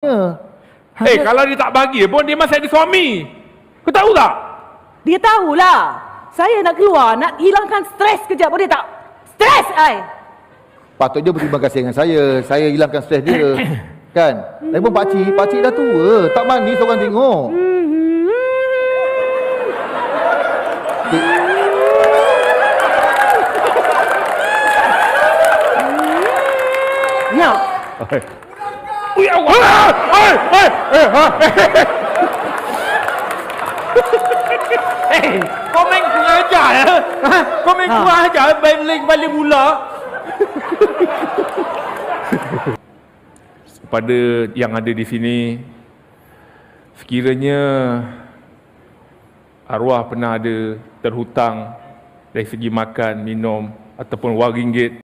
Eh, kalau dia tak bagi pun dia masih ada suami. Kau tahu tak? Dia tahulah. Saya nak keluar, nak hilangkan stres kejap pun dia tak. Stres ai. Patut dia berterima kasih dengan saya. Saya hilangkan stres dia. kan? Lagipun pakcik, pakcik dah tua. Tak mandi seorang tengok. Ya. Ui, awak. Hai, hai, eh, kau main kurang ajar ya? Ha? Kau main Ha. kurang ajar balik balik mula. Pada yang ada di sini, sekiranya arwah pernah ada terhutang dari segi makan, minum ataupun wang ringgit